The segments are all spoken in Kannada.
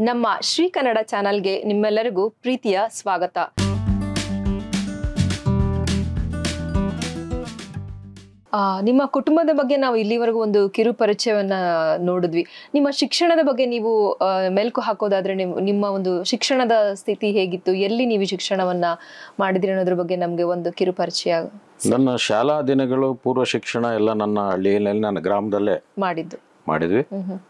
ನಮ್ಮ ಶ್ರೀ ಕನ್ನಡ ಚಾನಲ್ಗೆ ನಿಮ್ಮೆಲ್ಲರಿಗೂ ಪ್ರೀತಿಯ ಸ್ವಾಗತ. ನಿಮ್ಮ ಕುಟುಂಬದ ಬಗ್ಗೆ ನಾವು ಇಲ್ಲಿವರೆಗೂ ಒಂದು ಕಿರು ಪರಿಚಯವನ್ನ ನೋಡಿದ್ವಿ. ನಿಮ್ಮ ಶಿಕ್ಷಣದ ಬಗ್ಗೆ ನೀವು ಮೆಲುಕು ಹಾಕೋದಾದ್ರೆ ನಿಮ್- ನಿಮ್ಮ ಒಂದು ಶಿಕ್ಷಣದ ಸ್ಥಿತಿ ಹೇಗಿತ್ತು? ಎಲ್ಲಿ ನೀವು ಶಿಕ್ಷಣವನ್ನ ಮಾಡಿದ್ರಿ ಅನ್ನೋದ್ರ ಬಗ್ಗೆ ನಮಗೆ ಒಂದು ಕಿರು ಪರಿಚಯ ನನ್ನ ಶಾಲಾ ದಿನಗಳು ಪೂರ್ವ ಶಿಕ್ಷಣ ಎಲ್ಲ ನನ್ನ ಹಳ್ಳಿಯಲ್ಲಿ ನನ್ನ ಗ್ರಾಮದಲ್ಲೇ ಮಾಡಿದ್ದು. ಮಾಡಿದ್ವಿ.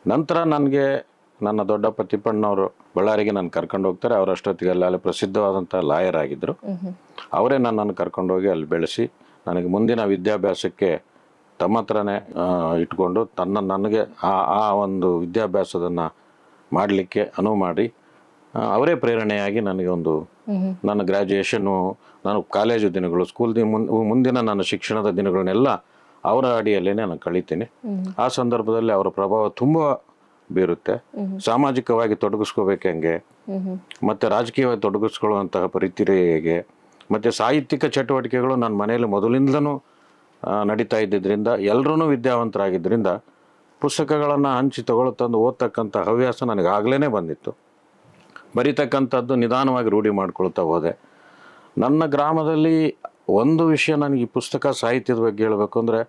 ನಂತರ ನನಗೆ ನನ್ನ ದೊಡ್ಡಪ್ಪ ತಿಪ್ಪಣ್ಣವರು ಬಳ್ಳಾರಿಗೆ ನಾನು ಕರ್ಕೊಂಡು ಹೋಗ್ತಾರೆ. ಅವರ ಅಷ್ಟೊತ್ತಿಗೆ ಅಲ್ಲಿ ಅಲ್ಲಿ ಪ್ರಸಿದ್ಧವಾದಂಥ ಲಾಯರ್ ಆಗಿದ್ದರು ಅವರೇ ನನ್ನನ್ನು ಕರ್ಕೊಂಡೋಗಿ ಅಲ್ಲಿ ಬೆಳೆಸಿ ನನಗೆ ಮುಂದಿನ ವಿದ್ಯಾಭ್ಯಾಸಕ್ಕೆ ತಮ್ಮ ಹತ್ರನೇ ಇಟ್ಕೊಂಡು ತನ್ನ ನನಗೆ ಆ ಆ ಒಂದು ವಿದ್ಯಾಭ್ಯಾಸದನ್ನು ಮಾಡಲಿಕ್ಕೆ ಅನುವು ಮಾಡಿ ಅವರೇ ಪ್ರೇರಣೆಯಾಗಿ ನನಗೆ ಒಂದು ನನ್ನ ಗ್ರ್ಯಾಜುಯೇಷನ್ನು ನಾನು ಕಾಲೇಜು ದಿನಗಳು ಸ್ಕೂಲ್ ದಿನ ಮುಂದಿನ ನನ್ನ ಶಿಕ್ಷಣದ ದಿನಗಳನ್ನೆಲ್ಲ ಅವರ ಅಡಿಯಲ್ಲೇ ನಾನು ಕಳಿತೀನಿ. ಆ ಸಂದರ್ಭದಲ್ಲಿ ಅವರ ಪ್ರಭಾವ ತುಂಬ ಬೀರುತ್ತೆ. ಸಾಮಾಜಿಕವಾಗಿ ತೊಡಗಿಸ್ಕೋಬೇಕು ಹೆಂಗೆ? ಮತ್ತು ರಾಜಕೀಯವಾಗಿ ತೊಡಗಿಸ್ಕೊಳ್ಳುವಂತಹ ಪರಿತಿರೆ ಹೇಗೆ? ಮತ್ತು ಸಾಹಿತ್ಯಿಕ ಚಟುವಟಿಕೆಗಳು ನನ್ನ ಮನೆಯಲ್ಲಿ ಮೊದಲಿಂದಲೂ ನಡೀತಾ ಇದ್ದಿದ್ದರಿಂದ ಎಲ್ಲರೂ ವಿದ್ಯಾವಂತರಾಗಿದ್ದರಿಂದ ಪುಸ್ತಕಗಳನ್ನು ಹಂಚಿ ತಗೊಳ್ಳೋ ತಂದು ಓದ್ತಕ್ಕಂಥ ಹವ್ಯಾಸ ನನಗೆ ಆಗಲೇ ಬಂದಿತ್ತು. ಬರೀತಕ್ಕಂಥದ್ದು ನಿಧಾನವಾಗಿ ರೂಢಿ ಮಾಡ್ಕೊಳ್ತಾ ಹೋದೆ. ನನ್ನ ಗ್ರಾಮದಲ್ಲಿ ಒಂದು ವಿಷಯ ನನಗೆ ಈ ಪುಸ್ತಕ ಸಾಹಿತ್ಯದ ಬಗ್ಗೆ ಹೇಳಬೇಕು ಅಂದರೆ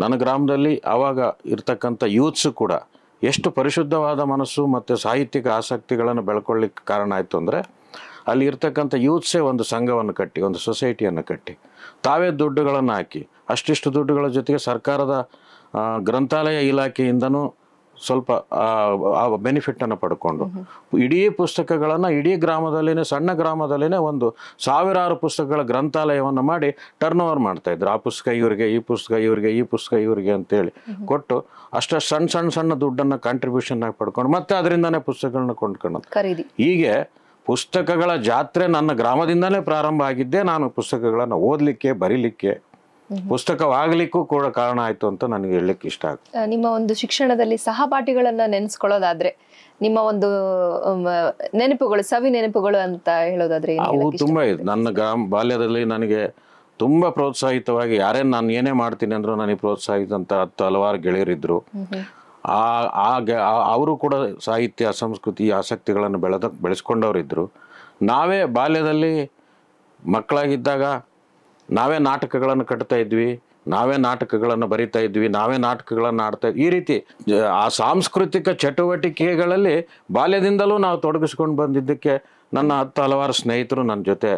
ನನ್ನ ಗ್ರಾಮದಲ್ಲಿ ಆವಾಗ ಇರ್ತಕ್ಕಂಥ ಯೂತ್ಸು ಕೂಡ ಎಷ್ಟು ಪರಿಶುದ್ಧವಾದ ಮನಸ್ಸು ಮತ್ತು ಸಾಹಿತ್ಯಿಕ ಆಸಕ್ತಿಗಳನ್ನು ಬೆಳ್ಕೊಳ್ಳಿಕ್ಕೆ ಕಾರಣ ಆಯಿತು ಅಂದರೆ ಅಲ್ಲಿ ಇರ್ತಕ್ಕಂಥ ಯೂತ್ಸೇ ಒಂದು ಸಂಘವನ್ನು ಕಟ್ಟಿ, ಒಂದು ಸೊಸೈಟಿಯನ್ನು ಕಟ್ಟಿ. ತಾವೇ ದುಡ್ಡುಗಳನ್ನು ಹಾಕಿ, ಅಷ್ಟಿಷ್ಟು ದುಡ್ಡುಗಳ ಜೊತೆಗೆ ಸರ್ಕಾರದ ಗ್ರಂಥಾಲಯ ಇಲಾಖೆಯಿಂದನೂ ಸ್ವಲ್ಪ ಆ ಬೆನಿಫಿಟ್ಟನ್ನು ಪಡ್ಕೊಂಡು. ಇಡೀ ಪುಸ್ತಕಗಳನ್ನು ಇಡೀ ಗ್ರಾಮದಲ್ಲಿನೇ ಸಣ್ಣ ಗ್ರಾಮದಲ್ಲಿನೇ ಒಂದು ಸಾವಿರಾರು ಪುಸ್ತಕಗಳ ಗ್ರಂಥಾಲಯವನ್ನು ಮಾಡಿ ಟರ್ನ್ ಓವರ್ ಮಾಡ್ತಾ ಇದ್ರು. ಆ ಪುಸ್ತಕ ಇವರಿಗೆ ಈ ಪುಸ್ತಕ ಇವರಿಗೆ ಈ ಪುಸ್ತಕ ಇವರಿಗೆ ಅಂತೇಳಿ ಕೊಟ್ಟು ಅಷ್ಟು ಸಣ್ಣ ಸಣ್ಣ ಸಣ್ಣ ದುಡ್ಡನ್ನು ಕಾಂಟ್ರಿಬ್ಯೂಷನ್ ಆಗಿ ಪಡ್ಕೊಂಡು ಮತ್ತೆ ಅದರಿಂದನೇ ಪುಸ್ತಕಗಳನ್ನ ಕೊಂಡ್ಕೊಳ್ಳೋದು ಖರೀದಿ. ಹೀಗೆ ಪುಸ್ತಕಗಳ ಜಾತ್ರೆ ನನ್ನ ಗ್ರಾಮದಿಂದಲೇ ಪ್ರಾರಂಭ ಆಗಿದ್ದೆ ನಾನು ಪುಸ್ತಕಗಳನ್ನು ಓದಲಿಕ್ಕೆ ಬರೀಲಿಕ್ಕೆ ಪುಸ್ತಕವಾಗಲಿಕ್ಕೂ ಕೂಡ ಕಾರಣ ಆಯಿತು ಅಂತ ನನಗೆ ಹೇಳಲಿಕ್ಕೆ ಇಷ್ಟ ಆಗುತ್ತೆ ನಿಮ್ಮ ಒಂದು ಶಿಕ್ಷಣದಲ್ಲಿ ಸಹಪಾಠಿಗಳನ್ನ ನೆನೆಸ್ಕೊಳ್ಳೋದಾದ್ರೆ ನಿಮ್ಮ ಒಂದು ನೆನಪುಗಳು ಸವಿ ನೆನಪುಗಳು ಅಂತ ಹೇಳೋದಾದ್ರೆ ಅವು ತುಂಬ ಇದೆ ನನ್ನ ಗ್ರಾಮ ಬಾಲ್ಯದಲ್ಲಿ ನನಗೆ ತುಂಬ ಪ್ರೋತ್ಸಾಹಿತವಾಗಿ ಯಾರೇ ನಾನು ಏನೇ ಮಾಡ್ತೀನಿ ಅಂದರೂ ನನಗೆ ಪ್ರೋತ್ಸಾಹಿತಂತ ಹತ್ತು ಹಲವಾರು ಗೆಳೆಯರಿದ್ದರು ಆ- ಅವರು ಕೂಡ ಸಾಹಿತ್ಯ ಸಂಸ್ಕೃತಿ ಆಸಕ್ತಿಗಳನ್ನು ಬೆಳೆದ ಬೆಳೆಸ್ಕೊಂಡವರಿದ್ದರು ನಾವೇ ಬಾಲ್ಯದಲ್ಲಿ ಮಕ್ಕಳಾಗಿದ್ದಾಗ ನಾವೇ ನಾಟಕಗಳನ್ನು ಕಟ್ತಾ ಇದ್ವಿ, ನಾವೇ ನಾಟಕಗಳನ್ನು ಬರಿತಾ ಇದ್ವಿ, ನಾವೇ ನಾಟಕಗಳನ್ನು ಆಡ್ತಾ ಇದ್ವಿ. ಈ ರೀತಿ ಆ ಸಾಂಸ್ಕೃತಿಕ ಚಟುವಟಿಕೆಗಳಲ್ಲಿ ಬಾಲ್ಯದಿಂದಲೂ ನಾವು ತೊಡಗಿಸ್ಕೊಂಡು ಬಂದಿದ್ದಕ್ಕೆ ನನ್ನ ಹತ್ತು ಹಲವಾರು ಸ್ನೇಹಿತರು ನನ್ನ ಜೊತೆ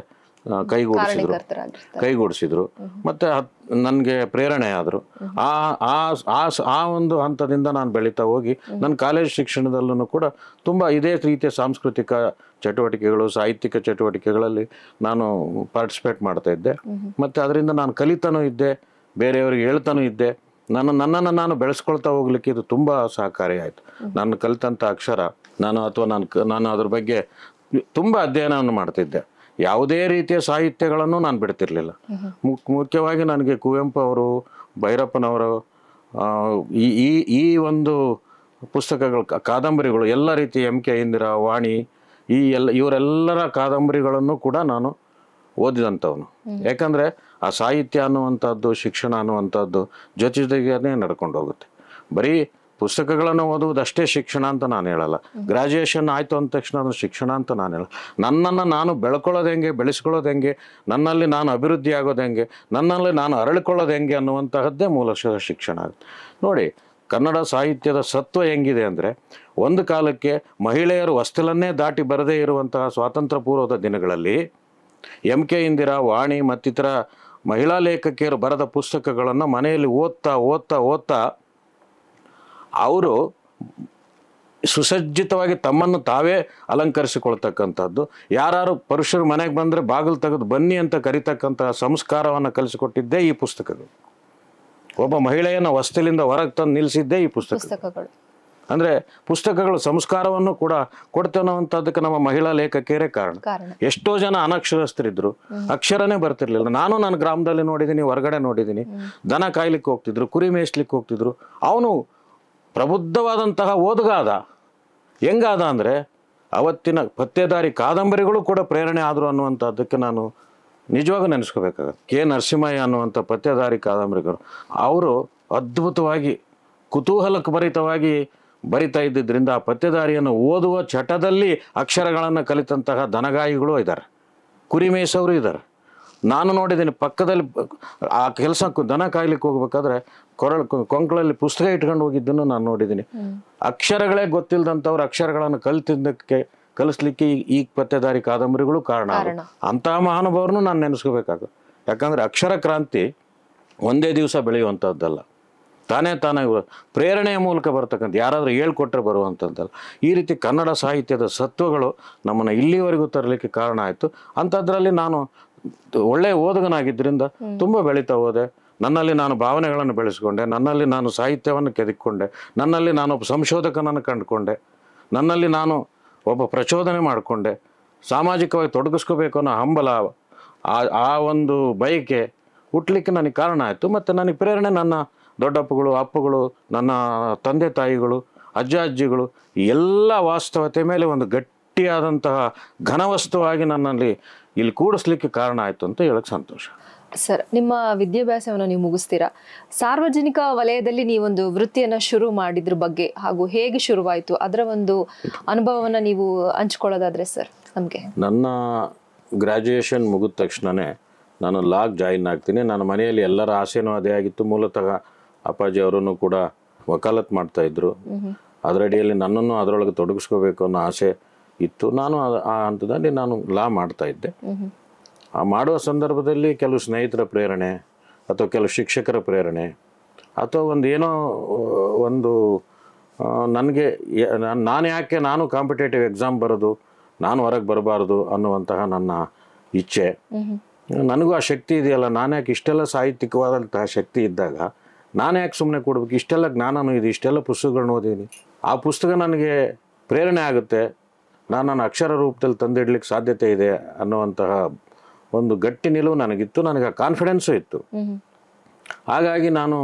ಕೈಗೂಡಿಸಿದ್ರು. ಕೈಗೂಡಿಸಿದ್ರು. ಮತ್ತೆ ನನಗೆ ಪ್ರೇರಣೆ ಆದರು ಆ ಆ ಆ ಒಂದು ಹಂತದಿಂದ ನಾನು ಬೆಳೀತಾ ಹೋಗಿ ನನ್ನ ಕಾಲೇಜ್ ಶಿಕ್ಷಣದಲ್ಲೂ ಕೂಡ ತುಂಬ ಇದೇ ರೀತಿಯ ಸಾಂಸ್ಕೃತಿಕ ಚಟುವಟಿಕೆಗಳು ಸಾಹಿತ್ಯಿಕ ಚಟುವಟಿಕೆಗಳಲ್ಲಿ ನಾನು ಪಾರ್ಟಿಸಿಪೇಟ್ ಮಾಡ್ತಾ ಇದ್ದೆ. ಮತ್ತು ಅದರಿಂದ ನಾನು ಕಲಿತಾನೂ ಇದ್ದೆ ಬೇರೆಯವ್ರಿಗೆ ಹೇಳ್ತಾನೂ ಇದ್ದೆ. ನನ್ನ ನನ್ನನ್ನು ನಾನು ಬೆಳೆಸ್ಕೊಳ್ತಾ ಹೋಗ್ಲಿಕ್ಕೆ ಇದು ತುಂಬ ಸಹಕಾರಿಯಾಯಿತು ನಾನು ಕಲಿತಂಥ ಅಕ್ಷರ ನಾನು ಅಥವಾ ನಾನು ನಾನು ಅದ್ರ ಬಗ್ಗೆ ತುಂಬ ಅಧ್ಯಯನವನ್ನು ಮಾಡ್ತಿದ್ದೆ. ಯಾವುದೇ ರೀತಿಯ ಸಾಹಿತ್ಯಗಳನ್ನು ನಾನು ಬಿಡ್ತಿರ್ಲಿಲ್ಲ. ಮುಕ್ ಮುಖ್ಯವಾಗಿ ನನಗೆ ಕುವೆಂಪು ಅವರು ಭೈರಪ್ಪನವರು ಈ ಈ ಈ ಒಂದು ಪುಸ್ತಕಗಳು ಕಾದಂಬರಿಗಳು ಎಲ್ಲ ರೀತಿ ಎಂ ಕೆ ಇಂದಿರಾ ವಾಣಿ ಈ ಎಲ್ಲ ಇವರೆಲ್ಲರ ಕಾದಂಬರಿಗಳನ್ನು ಕೂಡ ನಾನು ಓದಿದಂಥವನು. ಯಾಕಂದರೆ ಆ ಸಾಹಿತ್ಯ ಅನ್ನುವಂಥದ್ದು ಶಿಕ್ಷಣ ಅನ್ನುವಂಥದ್ದು ಜೊತೆ ಜೊತೆಗೇ ನಡ್ಕೊಂಡು ಹೋಗುತ್ತೆ. ಬರೀ ಪುಸ್ತಕಗಳನ್ನು ಓದುವುದಷ್ಟೇ ಶಿಕ್ಷಣ ಅಂತ ನಾನು ಹೇಳಲ್ಲ. ಗ್ರಾಜುಯೇಷನ್ ಆಯಿತು ಅಂದ ತಕ್ಷಣ ಅದು ಶಿಕ್ಷಣ ಅಂತ ನಾನು ಹೇಳಲ್ಲ. ನನ್ನನ್ನು ನಾನು ಬೆಳ್ಕೊಳ್ಳೋದು ಹೆಂಗೆ, ಬೆಳೆಸ್ಕೊಳ್ಳೋದು ಹೆಂಗೆ, ನನ್ನಲ್ಲಿ ನಾನು ಅಭಿವೃದ್ಧಿ ಆಗೋದು ಹೆಂಗೆ, ನನ್ನಲ್ಲಿ ನಾನು ಅರಳಿಕೊಳ್ಳೋದು ಹೆಂಗೆ ಅನ್ನುವಂತಹದ್ದೇ ಮೂಲಶಃ ಶಿಕ್ಷಣ ಆಗುತ್ತೆ ನೋಡಿ, ಕನ್ನಡ ಸಾಹಿತ್ಯದ ಸತ್ವ ಹೆಂಗಿದೆ ಅಂದರೆ ಒಂದು ಕಾಲಕ್ಕೆ ಮಹಿಳೆಯರು ವಸ್ತಲನ್ನೇ ದಾಟಿ ಬರದೇ ಇರುವಂತಹ ಸ್ವಾತಂತ್ರ್ಯ ಪೂರ್ವದ ದಿನಗಳಲ್ಲಿ ಎಂ ಕೆ ಇಂದಿರಾ, ವಾಣಿ ಮತ್ತಿತರ ಮಹಿಳಾ ಲೇಖಕಿಯರು ಬರೆದ ಪುಸ್ತಕಗಳನ್ನು ಮನೆಯಲ್ಲಿ ಓದ್ತಾ ಓದ್ತಾ ಓದ್ತಾ ಅವರು ಸುಸಜ್ಜಿತವಾಗಿ ತಮ್ಮನ್ನು ತಾವೇ ಅಲಂಕರಿಸಿಕೊಳ್ತಕ್ಕಂಥದ್ದು. ಯಾರು ಪುರುಷರು ಮನೆಗೆ ಬಂದರೆ ಬಾಗಿಲು ತೆಗೆದು ಬನ್ನಿ ಅಂತ ಕರಿತಕ್ಕಂಥ ಸಂಸ್ಕಾರವನ್ನು ಕಲಿಸಿಕೊಟ್ಟಿದ್ದೇ ಈ ಪುಸ್ತಕಗಳು. ಒಬ್ಬ ಮಹಿಳೆಯನ್ನು ವಸ್ತಿಲಿಂದ ಹೊರಗೆ ತಂದು ನಿಲ್ಲಿಸಿದ್ದೇ ಈ ಪುಸ್ತಕ ಪುಸ್ತಕಗಳು. ಅಂದರೆ ಪುಸ್ತಕಗಳು ಸಂಸ್ಕಾರವನ್ನು ಕೂಡ ಕೊಡ್ತೇನೋವಂಥದ್ದಕ್ಕೆ ನಮ್ಮ ಮಹಿಳಾ ಲೇಖಕಿಯರೇ ಕಾರಣ. ಕಾರಣ. ಎಷ್ಟೋ ಜನ ಅನಕ್ಷರಸ್ಥರಿದ್ರು. ಅಕ್ಷರನೇ ಬರ್ತಿರ್ಲಿಲ್ಲ. ನಾನು ನನ್ನ ಗ್ರಾಮದಲ್ಲಿ ನೋಡಿದ್ದೀನಿ ಹೊರಗಡೆ ನೋಡಿದ್ದೀನಿ. ದನ ಕಾಯ್ಲಿಕ್ಕೆ ಹೋಗ್ತಿದ್ರು ಕುರಿ ಮೇಯಿಸ್ಲಿಕ್ಕೆ ಹೋಗ್ತಿದ್ರು. ಅವನು ಪ್ರಬುದ್ಧವಾದಂತಹ ಓದುಗಾದ. ಹೆಂಗಾದ ಅಂದರೆ ಅವತ್ತಿನ ಪತ್ತೇದಾರಿ ಕಾದಂಬರಿಗಳು ಕೂಡ ಪ್ರೇರಣೆ ಆದರು ಅನ್ನುವಂಥದ್ದಕ್ಕೆ ನಾನು ನಿಜವಾಗೂ ನೆನೆಸ್ಕೋಬೇಕಾಗತ್ತೆ. ಕೆ ನರಸಿಂಹಯ್ಯ ಅನ್ನುವಂಥ ಪತ್ತೇದಾರಿ ಕಾದಂಬರಿಗಳು ಅವರು ಅದ್ಭುತವಾಗಿ ಕುತೂಹಲಭರಿತವಾಗಿ ಬರಿತಾ ಇದ್ದಿದ್ದರಿಂದ ಆ ಪತ್ತೆದಾರಿಯನ್ನು ಓದುವ ಚಟದಲ್ಲಿ ಅಕ್ಷರಗಳನ್ನು ಕಲಿತಂತಹ ದನಗಾಯಿಗಳು ಇದ್ದಾರೆ. ಕುರಿಮೇಸವರು ಇದ್ದಾರೆ. ನಾನು ನೋಡಿದ್ದೀನಿ ಪಕ್ಕದಲ್ಲಿ ಆ ಕೆಲಸ ದನ ಕಾಯ್ಲಿಕ್ಕೆ ಹೋಗ್ಬೇಕಾದ್ರೆ ಕೊರಳು ಕೊಂಕಳಲ್ಲಿ ಪುಸ್ತಕ ಇಟ್ಕೊಂಡು ಹೋಗಿದ್ದನ್ನು ನಾನು ನೋಡಿದ್ದೀನಿ. ಅಕ್ಷರಗಳೇ ಗೊತ್ತಿಲ್ಲದಂಥವ್ರು ಅಕ್ಷರಗಳನ್ನು ಕಲಿತಿದ್ದಕ್ಕೆ ಕಲಿಸ್ಲಿಕ್ಕೆ ಈ- ಪತ್ತೆದಾರಿ ಕಾದಂಬರಿಗಳು. ಕಾರಣ. ಅಂತಹ ಮಹಾನುಭಾವರನ್ನು ನಾನು ನೆನೆಸ್ಕೋಬೇಕಾಗ. ಯಾಕಂದ್ರೆ ಅಕ್ಷರ ಕ್ರಾಂತಿ ಒಂದೇ ದಿವಸ ಬೆಳೆಯುವಂಥದ್ದಲ್ಲ. ತಾನೇ ತಾನೇ ಪ್ರೇರಣೆಯ ಮೂಲಕ ಬರ್ತಕ್ಕಂಥ ಯಾರಾದರೂ ಹೇಳ್ಕೊಟ್ರೆ ಬರುವಂಥದ್ದಲ್ಲ. ಈ ರೀತಿ ಕನ್ನಡ ಸಾಹಿತ್ಯದ ಸತ್ವಗಳು ನಮ್ಮನ್ನು ಇಲ್ಲಿವರೆಗೂ ತರಲಿಕ್ಕೆ ಕಾರಣ ಆಯಿತು. ಅಂಥದ್ರಲ್ಲಿ ನಾನು ಒಳ್ಳೆಯ ಓದುಗನಾಗಿದ್ದರಿಂದ ತುಂಬ ಬೆಳೀತಾ ಹೋದೆ. ನನ್ನಲ್ಲಿ ನಾನು ಭಾವನೆಗಳನ್ನು ಬೆಳೆಸ್ಕೊಂಡೆ, ನನ್ನಲ್ಲಿ ನಾನು ಸಾಹಿತ್ಯವನ್ನು ಕೆದಕ್ಕೊಂಡೆ, ನನ್ನಲ್ಲಿ ನಾನು ಒಬ್ಬ ಸಂಶೋಧಕನನ್ನು ಕಂಡುಕೊಂಡೆ, ನನ್ನಲ್ಲಿ ನಾನು ಒಬ್ಬ ಪ್ರಚೋದನೆ ಮಾಡಿಕೊಂಡೆ, ಸಾಮಾಜಿಕವಾಗಿ ತೊಡಗಿಸ್ಕೋಬೇಕು ಅನ್ನೋ ಹಂಬಲ ಆ ಆ ಒಂದು ಬಯಕೆ ಹುಟ್ಟಲಿಕ್ಕೆ ನನಗೆ ಕಾರಣ ಆಯಿತು. ಮತ್ತು ನನಗೆ ಪ್ರೇರಣೆ ನನ್ನ ದೊಡ್ಡಪ್ಪಗಳು, ಅಪ್ಪಗಳು, ನನ್ನ ತಂದೆ ತಾಯಿಗಳು, ಅಜ್ಜ ಅಜ್ಜಿಗಳು ಎಲ್ಲ ವಾಸ್ತವತೆ ಮೇಲೆ ಒಂದು ಗಟ್ಟಿಯಾದಂತಹ ಘನವಸ್ತುವಾಗಿ ನನ್ನಲ್ಲಿ ಇಲ್ಲಿ ಕೂಡಿಸ್ಲಿಕ್ಕೆ ಕಾರಣ ಆಯಿತು ಅಂತ ಹೇಳಕ್ಕೆ ಸಂತೋಷ. ಸರ್ ನಿಮ್ಮ ವಿದ್ಯಾಭ್ಯಾಸವನ್ನು ನೀವು ಮುಗಿಸ್ತೀರಾ? ಸಾರ್ವಜನಿಕ ವಲಯದಲ್ಲಿ ನೀವೊಂದು ವೃತ್ತಿಯನ್ನು ಶುರು ಮಾಡಿದ್ರ ಬಗ್ಗೆ ಹಾಗೂ ಹೇಗೆ ಶುರುವಾಯಿತು? ಅದರ ಒಂದು ಅನುಭವವನ್ನು ನೀವು ಹಂಚ್ಕೊಳ್ಳೋದಾದ್ರೆ ಸರ್ ನಮಗೆ. ನನ್ನ ಗ್ರ್ಯಾಜುಯೇಷನ್ ಮುಗಿದ ತಕ್ಷಣವೇ ನಾನು ಲಾಗ್ ಜಾಯಿನ್ ಆಗ್ತೀನಿ. ನನ್ನ ಮನೆಯಲ್ಲಿ ಎಲ್ಲರ ಆಸೆನೂ ಅದೇ ಆಗಿತ್ತು. ಮೂಲತಃ ಅಪ್ಪಾಜಿ ಅವರನ್ನು ಕೂಡ ವಕಾಲತ್ ಮಾಡ್ತಾಯಿದ್ರು ಅದರಡಿಯಲ್ಲಿ ನನ್ನನ್ನು ಅದರೊಳಗೆ ತೊಡಗಿಸ್ಕೋಬೇಕು ಅನ್ನೋ ಆಸೆ ಇತ್ತು. ನಾನು ಆ ಹಂತದಲ್ಲಿ ನಾನು ಲಾ ಮಾಡ್ತಾ ಇದ್ದೆ. ಆ ಮಾಡುವ ಸಂದರ್ಭದಲ್ಲಿ ಕೆಲವು ಸ್ನೇಹಿತರ ಪ್ರೇರಣೆ ಅಥವಾ ಕೆಲವು ಶಿಕ್ಷಕರ ಪ್ರೇರಣೆ ಅಥವಾ ಒಂದು ಏನೋ ಒಂದು ನನಗೆ ನಾನು ಯಾಕೆ ನಾನು ಕಾಂಪಿಟೇಟಿವ್ ಎಕ್ಸಾಮ್ ಬರೋದು ನಾನು ಹೊರಗೆ ಬರಬಾರ್ದು ಅನ್ನುವಂತಹ ನನ್ನ ಇಚ್ಛೆ. ನನಗೂ ಆ ಶಕ್ತಿ ಇದೆಯಲ್ಲ ನಾನು ಯಾಕೆ ಇಷ್ಟೆಲ್ಲ ಸಾಹಿತ್ಯಿಕವಾದಂತಹ ಶಕ್ತಿ ಇದ್ದಾಗ ನಾನು ಯಾಕೆ ಸುಮ್ಮನೆ ಕೊಡ್ಬೇಕು? ಇಷ್ಟೆಲ್ಲ ಜ್ಞಾನನೂ ಇದೆ ಇಷ್ಟೆಲ್ಲ ಪುಸ್ತಕಗಳನ್ನ ಓದಿದ್ದೀನಿ. ಆ ಪುಸ್ತಕ ನನಗೆ ಪ್ರೇರಣೆ ಆಗುತ್ತೆ. ನಾನು ನನ್ನ ಅಕ್ಷರ ರೂಪದಲ್ಲಿ ತಂದಿಡ್ಲಿಕ್ಕೆ ಸಾಧ್ಯತೆ ಇದೆ ಅನ್ನುವಂತಹ ಒಂದು ಗಟ್ಟಿ ನಿಲುವು ನನಗಿತ್ತು ನನಗೆ ಆ ಕಾನ್ಫಿಡೆನ್ಸು ಇತ್ತು. ಹಾಗಾಗಿ ನಾನು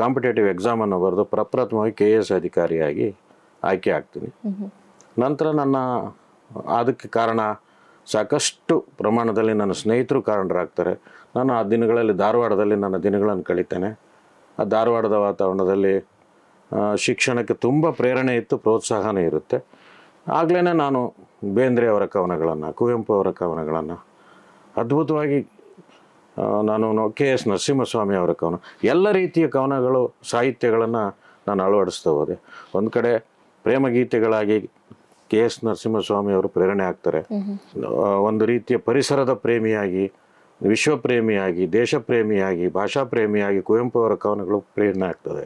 ಕಾಂಪಿಟೇಟಿವ್ ಎಕ್ಸಾಮನ್ನು ಬರೆದು ಪ್ರಪ್ರಥಮವಾಗಿ ಕೆ ಎಸ್ ಅಧಿಕಾರಿಯಾಗಿ ಆಯ್ಕೆ ಆಗ್ತೀನಿ. ನಂತರ ನನ್ನ ಅದಕ್ಕೆ ಕಾರಣ ಸಾಕಷ್ಟು ಪ್ರಮಾಣದಲ್ಲಿ ನನ್ನ ಸ್ನೇಹಿತರು ಕಾರಣರಾಗ್ತಾರೆ. ನಾನು ಆ ದಿನಗಳಲ್ಲಿ ಧಾರವಾಡದಲ್ಲಿ ನನ್ನ ದಿನಗಳನ್ನು ಕಳೀತೇನೆ. ಆ ಧಾರವಾಡದ ವಾತಾವರಣದಲ್ಲಿ ಶಿಕ್ಷಣಕ್ಕೆ ತುಂಬ ಪ್ರೇರಣೆ ಇತ್ತು ಪ್ರೋತ್ಸಾಹನೇ ಇರುತ್ತೆ. ಆಗಲೇ ನಾನು ಬೇಂದ್ರೆ ಅವರ ಕವನಗಳನ್ನು ಕುವೆಂಪು ಅವರ ಕವನಗಳನ್ನು ಅದ್ಭುತವಾಗಿ ನಾನು ಕೆ ಎಸ್ ನರಸಿಂಹಸ್ವಾಮಿ ಅವರ ಕವನ ಎಲ್ಲ ರೀತಿಯ ಕವನಗಳು ಸಾಹಿತ್ಯಗಳನ್ನು ನಾನು ಅಳವಡಿಸ್ತಾ ಹೋದೆ. ಒಂದು ಕಡೆ ಪ್ರೇಮಗೀತೆಗಳಾಗಿ ಕೆ ಎಸ್ ನರಸಿಂಹಸ್ವಾಮಿ ಅವರು ಪ್ರೇರಣೆ ಆಗ್ತಾರೆ. ಒಂದು ರೀತಿಯ ಪರಿಸರದ ಪ್ರೇಮಿಯಾಗಿ ವಿಶ್ವಪ್ರೇಮಿಯಾಗಿ ದೇಶಪ್ರೇಮಿಯಾಗಿ ಭಾಷಾ ಪ್ರೇಮಿಯಾಗಿ ಕುವೆಂಪು ಅವರ ಕವನಗಳು ಪ್ರೇರಣೆ ಆಗ್ತದೆ.